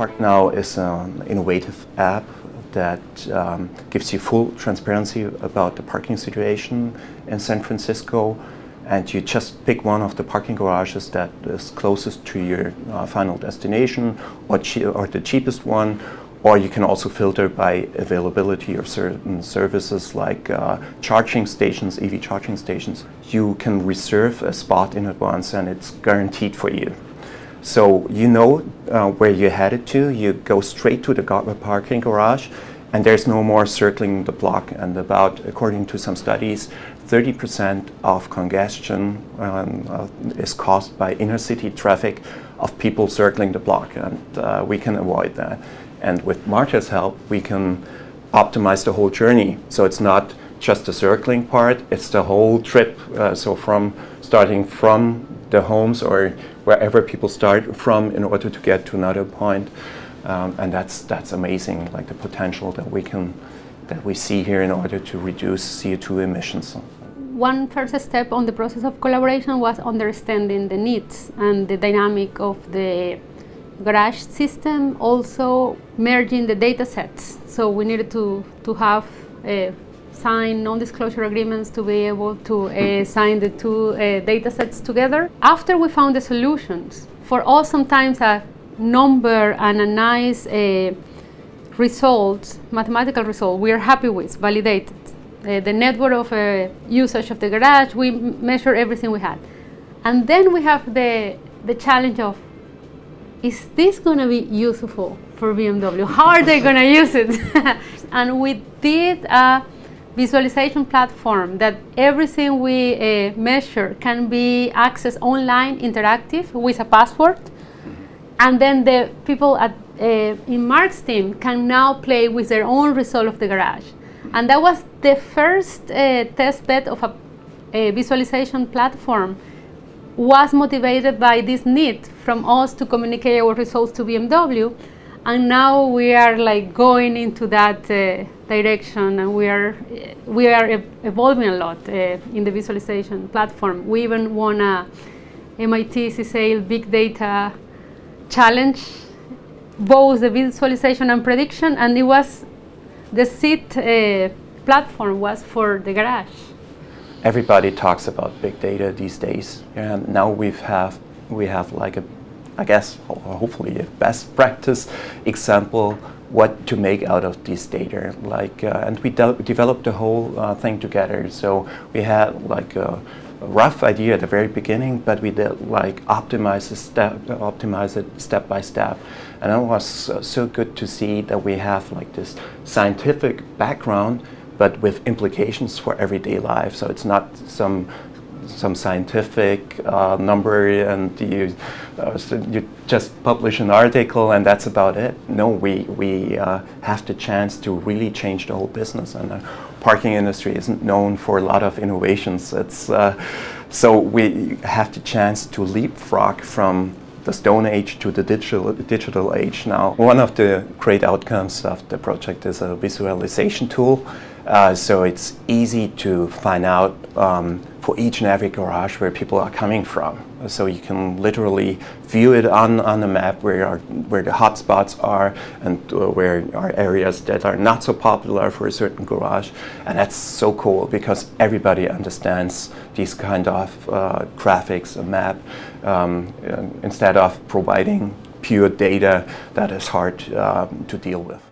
Park Now is an innovative app that um, gives you full transparency about the parking situation in San Francisco and you just pick one of the parking garages that is closest to your uh, final destination or, or the cheapest one or you can also filter by availability of certain services like uh, charging stations, EV charging stations. You can reserve a spot in advance and it's guaranteed for you. So you know uh, where you're headed to, you go straight to the parking garage and there's no more circling the block and about, according to some studies, 30% of congestion um, uh, is caused by inner city traffic of people circling the block and uh, we can avoid that. And with Marta's help, we can optimize the whole journey. So it's not just the circling part, it's the whole trip. Uh, so from starting from the homes or wherever people start from in order to get to another point. Um, and that's, that's amazing, like the potential that we can, that we see here in order to reduce CO2 emissions. One first step on the process of collaboration was understanding the needs and the dynamic of the garage system, also merging the data sets. So we needed to, to have uh, sign non-disclosure agreements to be able to uh, sign the two uh, data sets together. After we found the solutions, for all sometimes a number and a nice uh, result, mathematical result, we are happy with, validated. Uh, the network of uh, usage of the garage, we measure everything we had. And then we have the, the challenge of, is this going to be useful for BMW? How are they going to use it? and we did a visualization platform that everything we uh, measure can be accessed online, interactive, with a password and then the people at, uh, in Mark's team can now play with their own result of the garage. And that was the first uh, test bed of a, a, visualization platform was motivated by this need from us to communicate our results to BMW. And now we are like going into that uh, direction and we are, we are ev evolving a lot uh, in the visualization platform. We even won a MIT CSAIL Big Data challenge both the visualization and prediction and it was the seat uh, platform was for the garage. Everybody talks about big data these days and now we have we have like a I guess hopefully a best practice example what to make out of this data like uh, and we de developed the whole uh, thing together so we had like a, rough idea at the very beginning, but we did like optimize, step, optimize it step by step. And it was so good to see that we have like this scientific background, but with implications for everyday life. So it's not some some scientific uh, number and you, uh, so you just publish an article and that's about it. No, we, we uh, have the chance to really change the whole business and the parking industry isn't known for a lot of innovations. It's, uh, so we have the chance to leapfrog from the Stone Age to the digital, digital age now. One of the great outcomes of the project is a visualization tool. Uh, so it's easy to find out um, for each and every garage where people are coming from. So you can literally view it on, on the map where, are, where the hotspots are and uh, where are areas that are not so popular for a certain garage. And that's so cool because everybody understands these kind of uh, graphics, a map, um, instead of providing pure data that is hard um, to deal with.